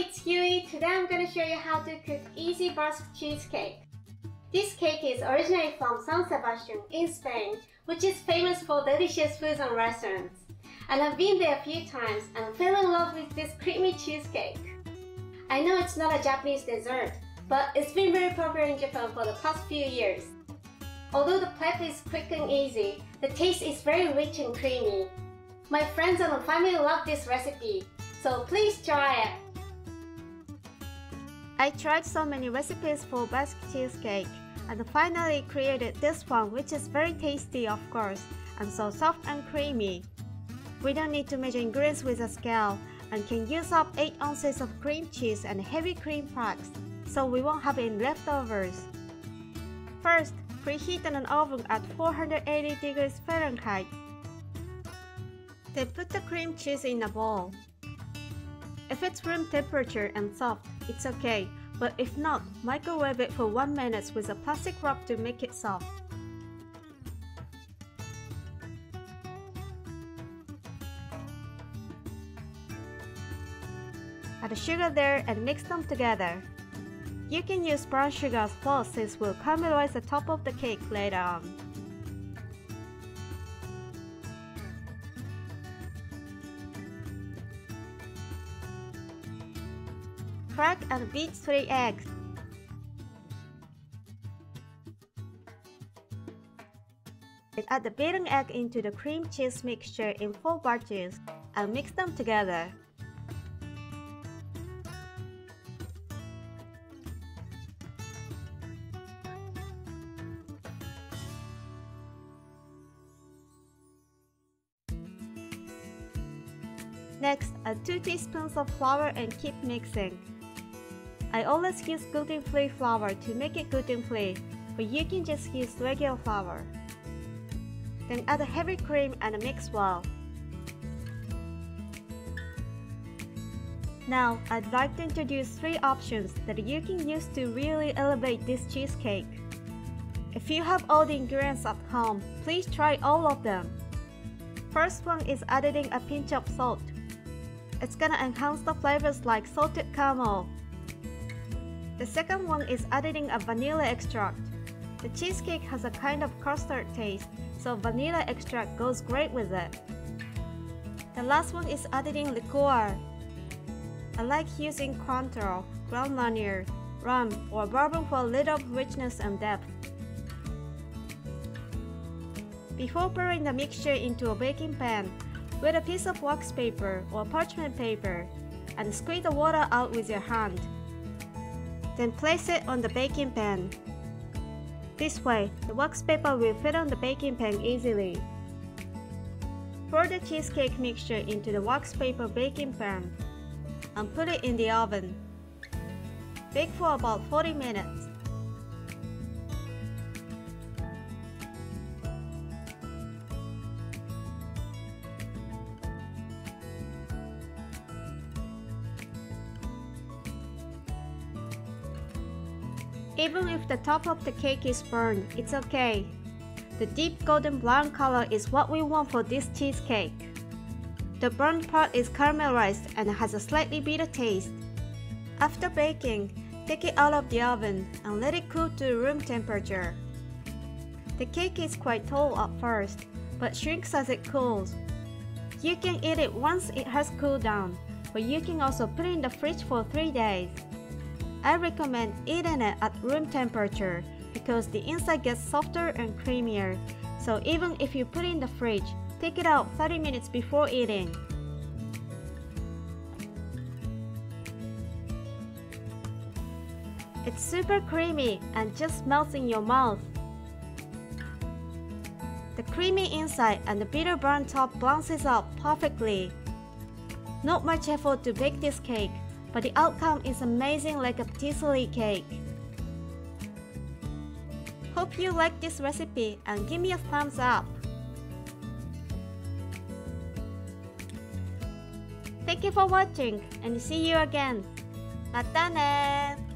it's Yui. Today I'm going to show you how to cook easy Basque cheesecake. This cake is originally from San Sebastian in Spain, which is famous for delicious foods and restaurants. And I've been there a few times and fell in love with this creamy cheesecake. I know it's not a Japanese dessert, but it's been very popular in Japan for the past few years. Although the prep is quick and easy, the taste is very rich and creamy. My friends and family love this recipe, so please try it. I tried so many recipes for Basque cheesecake and finally created this one which is very tasty of course and so soft and creamy. We don't need to measure ingredients with a scale and can use up 8 ounces of cream cheese and heavy cream packs so we won't have any leftovers. First, preheat an oven at 480 degrees Fahrenheit. Then put the cream cheese in a bowl. If it's room temperature and soft, it's okay, but if not, microwave it for 1 minute with a plastic wrap to make it soft. Add sugar there and mix them together. You can use brown sugar as well since we'll caramelize the top of the cake later on. Crack and beat 3 eggs. Add the beaten egg into the cream cheese mixture in 4 batches and mix them together. Next, add 2 teaspoons of flour and keep mixing. I always use gluten-free flour to make it gluten-free, but you can just use regular flour. Then add heavy cream and mix well. Now, I'd like to introduce three options that you can use to really elevate this cheesecake. If you have all the ingredients at home, please try all of them. First one is adding a pinch of salt. It's gonna enhance the flavors like salted caramel. The second one is adding a vanilla extract. The cheesecake has a kind of custard taste, so vanilla extract goes great with it. The last one is adding liqueur. I like using Cointreau, Grand Marnier, rum, or bourbon for a little richness and depth. Before pouring the mixture into a baking pan, with a piece of wax paper or parchment paper and squeeze the water out with your hand. Then place it on the baking pan. This way, the wax paper will fit on the baking pan easily. Pour the cheesecake mixture into the wax paper baking pan and put it in the oven. Bake for about 40 minutes. Even if the top of the cake is burned, it's okay. The deep golden brown color is what we want for this cheesecake. The burned part is caramelized and has a slightly bitter taste. After baking, take it out of the oven and let it cool to room temperature. The cake is quite tall at first, but shrinks as it cools. You can eat it once it has cooled down, but you can also put it in the fridge for 3 days. I recommend eating it at room temperature because the inside gets softer and creamier. So even if you put it in the fridge, take it out 30 minutes before eating. It's super creamy and just melts in your mouth. The creamy inside and the bitter brown top balances out perfectly. Not much effort to bake this cake, but the outcome is amazing like a patisserie cake. Hope you like this recipe and give me a thumbs up. Thank you for watching and see you again. またね